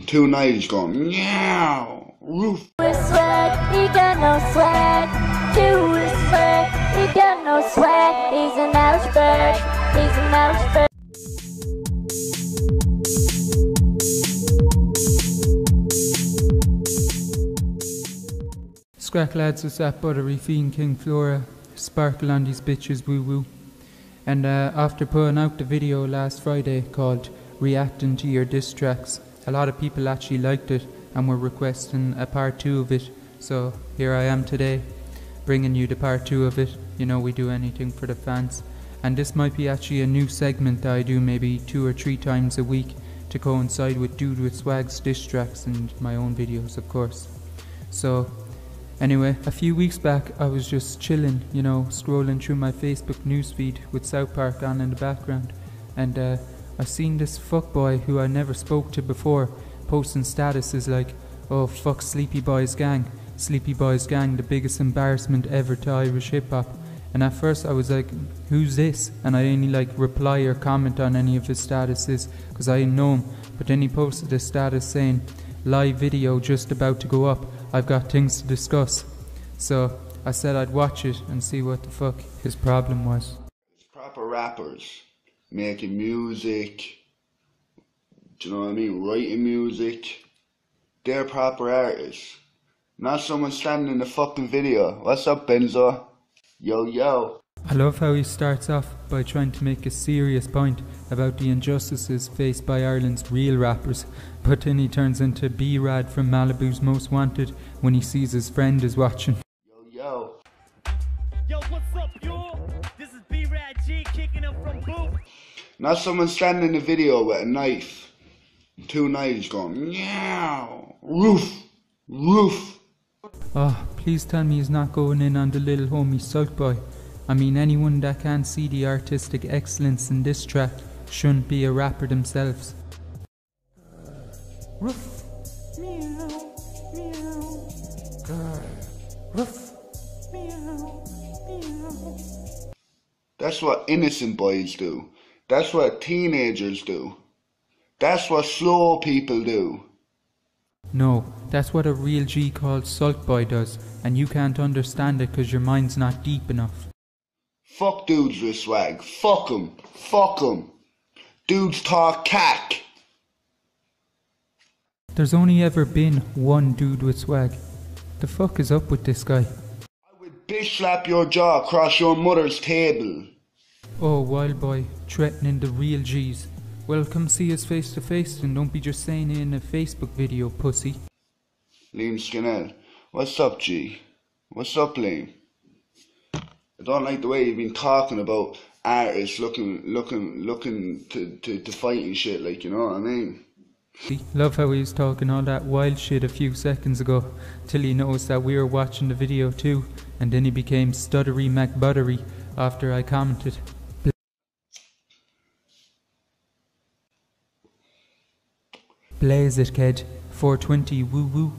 Two knives going, meow, roof. with swag, he got no swag. Two with swag, he got no swag. He's an Augsburg, he's an Augsburg. Scrack lads, it's that buttery fiend King Flora. Sparkle on these bitches, woo woo. And uh, after putting out the video last Friday called Reacting to Your Diss Tracks, a lot of people actually liked it and were requesting a part two of it. So here I am today, bringing you the part two of it. You know, we do anything for the fans. And this might be actually a new segment that I do maybe two or three times a week to coincide with Dude with Swag's diss tracks and my own videos, of course. So Anyway, a few weeks back, I was just chilling, you know, scrolling through my Facebook newsfeed with South Park on in the background, and uh, I seen this fuckboy who I never spoke to before posting statuses like, "Oh fuck Sleepy Boys Gang, Sleepy Boys Gang, the biggest embarrassment ever to Irish hip hop." And at first, I was like, "Who's this?" And I didn't like reply or comment on any of his statuses because I didn't know him. But then he posted a status saying, "Live video just about to go up." I've got things to discuss. So I said I'd watch it and see what the fuck his problem was. Proper rappers making music. Do you know what I mean? Writing music. They're proper artists. Not someone standing in the fucking video. What's up, Benzo? Yo, yo. I love how he starts off by trying to make a serious point about the injustices faced by Ireland's real rappers, but then he turns into B Rad from Malibu's Most Wanted when he sees his friend is watching. Yo, yo. Yo, Not someone standing in the video with a knife. Two knives going, meow. Roof. Roof. Oh, please tell me he's not going in on the little homie Sulk Boy. I mean, anyone that can't see the artistic excellence in this track shouldn't be a rapper themselves. Ruff, meow, meow, grr, ruff, meow, meow. That's what innocent boys do. That's what teenagers do. That's what slow people do. No, that's what a real G called Sulk Boy does, and you can't understand it because your mind's not deep enough. Fuck dudes with swag. Fuck 'em. Fuck 'em. Dudes talk cack. There's only ever been one dude with swag. The fuck is up with this guy? I would bitch slap your jaw across your mother's table. Oh, wild boy, threatening the real G's. Well, come see us face to face and don't be just saying it in a Facebook video, pussy. Liam Skinnell. What's up, G? What's up, Liam? I don't like the way you've been talking about artists looking, looking, looking to, to, to fight and shit, like, you know what I mean? Love how he was talking all that wild shit a few seconds ago, till he noticed that we were watching the video too, and then he became stuttery MacButtery after I commented. Blaze it, kid. 420 woo woo.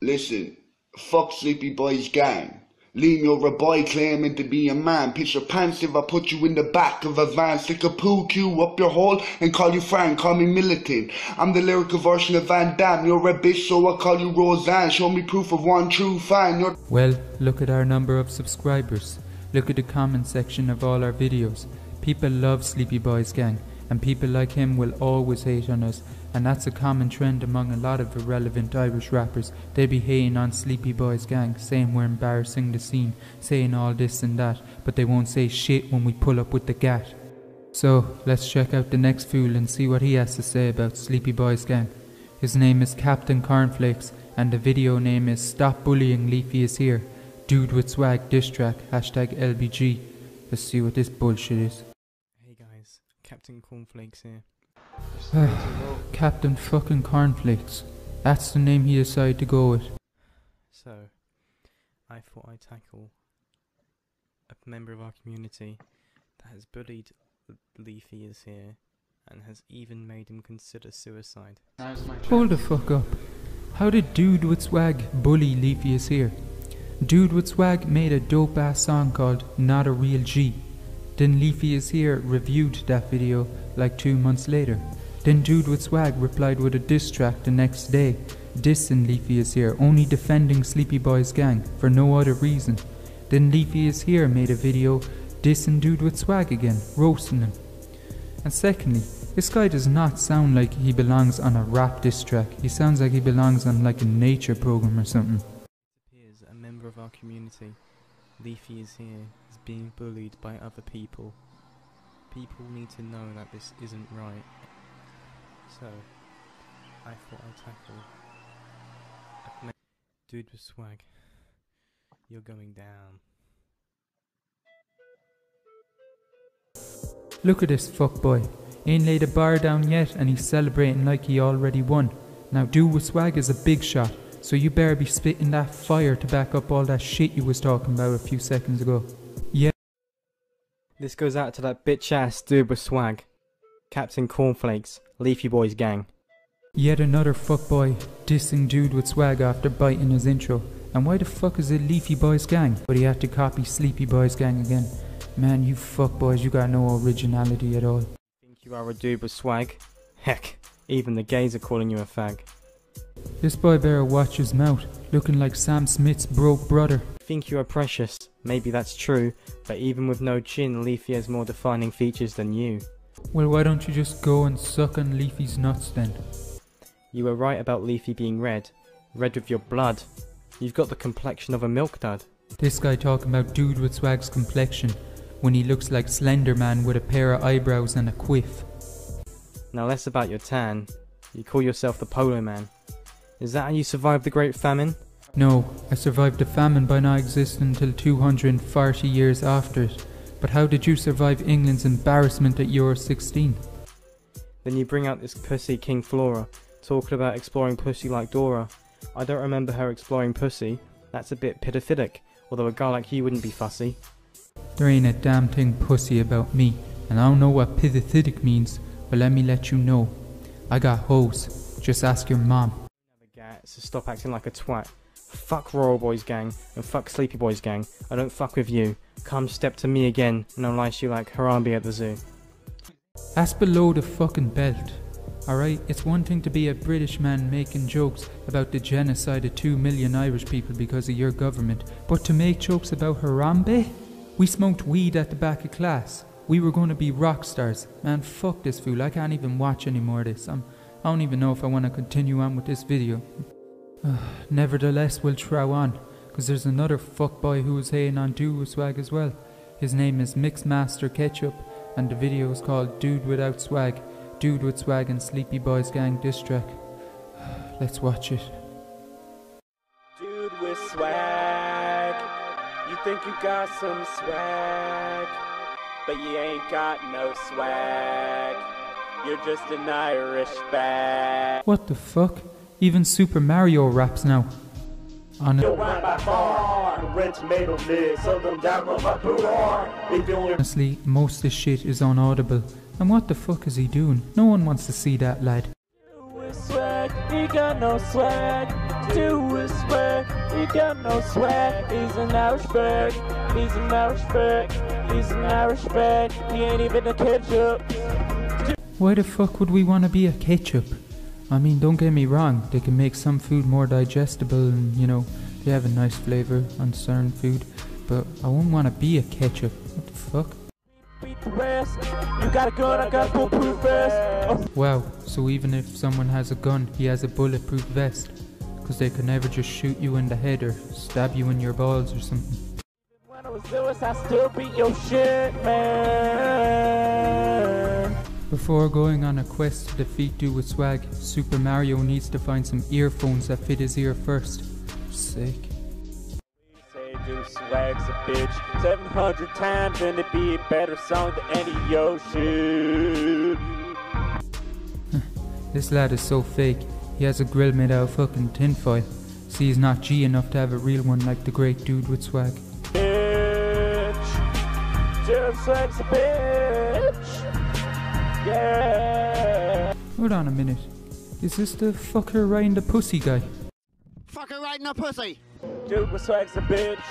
Listen, fuck Sleepy Boys gang. Lean, you're a boy claiming to be a man. Piss your pants if I put you in the back of a van. Stick a poo cue up your hole and call you Frank. Call me militant. I'm the lyrical version of Van Damme. You're a bitch, so I call you Roseanne. Show me proof of one true fan. You're Well, look at our number of subscribers. Look at the comment section of all our videos. People love Sleepy Boys Gang, and people like him will always hate on us, and that's a common trend among a lot of irrelevant Irish rappers. They be hating on Sleepy Boys Gang, saying we're embarrassing the scene, saying all this and that, but they won't say shit when we pull up with the gat. So, let's check out the next fool and see what he has to say about Sleepy Boys Gang. His name is Captain Cornflakes, and the video name is Stop Bullying Leafy is Here. Dude with swag diss track, hashtag LBG. Let's see what this bullshit is. Cornflakes here. Captain fucking Cornflakes. That's the name he decided to go with. So, I thought I'd tackle a member of our community that has bullied Leafy is here and has even made him consider suicide. Hold the fuck up. How did Dude with Swag bully Leafy is here? Dude with Swag made a dope ass song called Not a Real G. Then Leafy is here reviewed that video like two months later. Then Dude with Swag replied with a diss track the next day, dissing Leafy is here, only defending Sleepy Boy's gang for no other reason. Then Leafy is here made a video dissing Dude with Swag again, roasting him. And secondly, this guy does not sound like he belongs on a rap diss track. He sounds like he belongs on like a nature program or something. appears a member of our community, Leafy is here, is being bullied by other people. People need to know that this isn't right. So, I thought I'd tackle. Dude with swag. You're going down. Look at this fuckboy. Ain't laid a bar down yet and he's celebrating like he already won. Now Dude with Swag is a big shot, so you better be spitting that fire to back up all that shit you was talking about a few seconds ago. Yeah, This goes out to that bitch ass dude with swag. Captain Cornflakes, Leafy Boys gang. yet another fuckboy dissing Dude with Swag after biting his intro. And why the fuck is it Leafy Boys Gang? But he had to copy Sleepy Boys Gang again. Man, you fuckboys, you got no originality at all. Think you are a dude with swag? Heck, even the gays are calling you a fag. This boy better watch his mouth, looking like Sam Smith's broke brother. Think you are precious? Maybe that's true, but even with no chin, Leafy has more defining features than you. Well, why don't you just go and suck on Leafy's nuts then? You were right about Leafy being red. Red with your blood. You've got the complexion of a milk dud. This guy talking about dude with swag's complexion when he looks like Slender Man with a pair of eyebrows and a quiff. Now less about your tan. You call yourself the Polo Man. Is that how you survived the Great Famine? No, I survived the famine by not existing until 240 years after it. But how did you survive England's embarrassment at Euro 16? Then you bring out this pussy King Flora, talking about exploring pussy like Dora. I don't remember her exploring pussy. That's a bit pedophilic, although a guy like you wouldn't be fussy. There ain't a damn thing pussy about me, and I don't know what pithetic means, but let me let you know. I got hoes. Just ask your mom. Have so stop acting like a twat. Fuck Royal Boys gang and fuck Sleepy Boys gang. I don't fuck with you. Come step to me again and I'll lice you like Harambe at the zoo. That's below the fucking belt. Alright, it's one thing to be a British man making jokes about the genocide of two million Irish people because of your government, but to make jokes about Harambe? We smoked weed at the back of class. We were going to be rock stars. Man, fuck this fool. I can't even watch any more of this. I'm, I don't even know if I want to continue on with this video. Nevertheless, we'll try on, because there's another fuckboy who is hating on Dude with Swag as well. His name is Mixmaster Ketchup, and the video is called Dude Without Swag. Dude with Swag and Sleepy Boys Gang diss track. Let's watch it. Dude with swag. You think you got some swag, but you ain't got no swag. You're just an Irish bag. What the fuck? Even Super Mario raps now. On Honestly, most of this shit is unaudible. And what the fuck is he doing? No one wants to see that lad. Dude with swag, he got no swag. Dude with swag, he got no swag. He's an Irish bag. He's an Irish bag. He's an Irish bag. He ain't even a ketchup. Why the fuck would we want to be a ketchup? I mean, don't get me wrong, they can make some food more digestible and, you know, they have a nice flavour on certain food, but I wouldn't want to be a ketchup. What the fuck? Wow, so even if someone has a gun, he has a bulletproof vest. Because they could never just shoot you in the head or stab you in your balls or something. when I was I still beat your shit, man. Before going on a quest to defeat Dude with Swag, Super Mario needs to find some earphones that fit his ear first. Sick. Say do swag's a bitch 700 times and it'd be a better song than any yo shit. This lad is so fake. He has a grill made out of fucking tinfoil. See, he's not G enough to have a real one like the great Dude with Swag. Bitch. Dude swag's a bitch. Yeah. Hold on a minute. Is this the fucker riding the pussy guy? Fucker riding a pussy. Dude with swag's a bitch.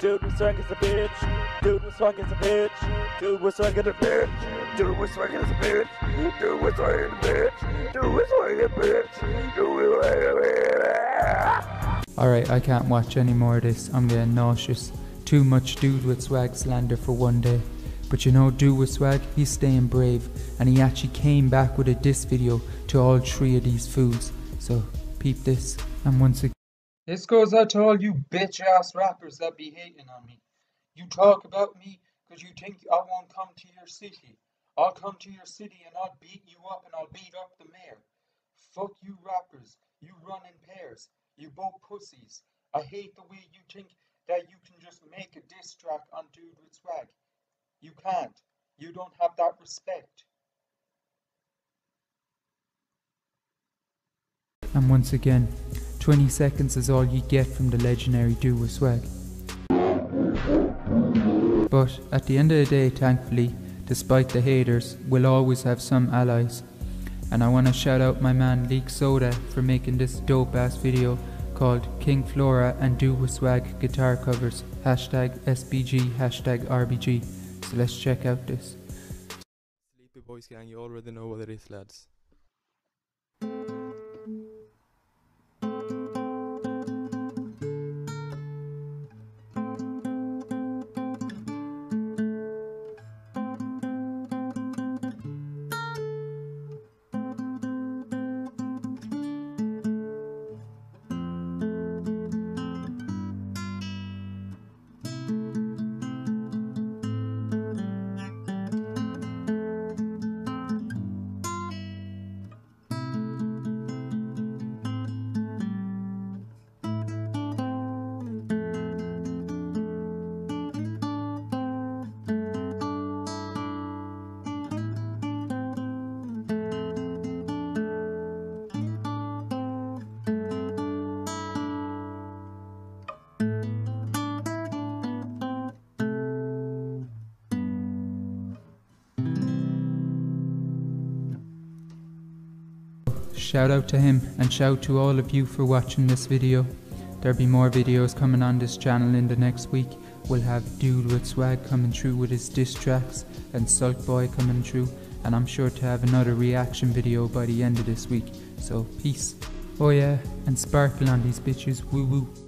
Dude with swag is a bitch. Dude with swag is a bitch. Dude with swag is a bitch. Dude was swinging his bitch. Dude was swinging a bitch. Dude was swinging a bitch. Dude was swinging a bitch. Alright, I can't watch any more of this. I'm getting nauseous. Too much dude with swag slander for one day. But you know, dude with swag, he's staying brave. And he actually came back with a diss video to all three of these fools. So, peep this. And once again. This goes out to all you bitch ass rappers that be hating on me. You talk about me because you think I won't come to your city. I'll come to your city and I'll beat you up and I'll beat up the mayor. Fuck you rappers. You run in pairs. You both pussies. I hate the way you think that you can just make a diss track on Dude with Swag. You can't. You don't have that respect. And once again, 20 seconds is all you get from the legendary with Swag. But at the end of the day, thankfully, despite the haters, we'll always have some allies. And I want to shout out my man Leak Soda for making this dope ass video called King Flora and Do With Swag guitar covers. Hashtag SBG, hashtag RBG. So let's check out this. Sleepy Boys Gang, you already know what it is, lads. Shout out to him and shout to all of you for watching this video. There'll be more videos coming on this channel in the next week. We'll have Dude with Swag coming through with his diss tracks and Sulk Boy coming through and I'm sure to have another reaction video by the end of this week. So peace. Oh yeah, and sparkle on these bitches, woo woo.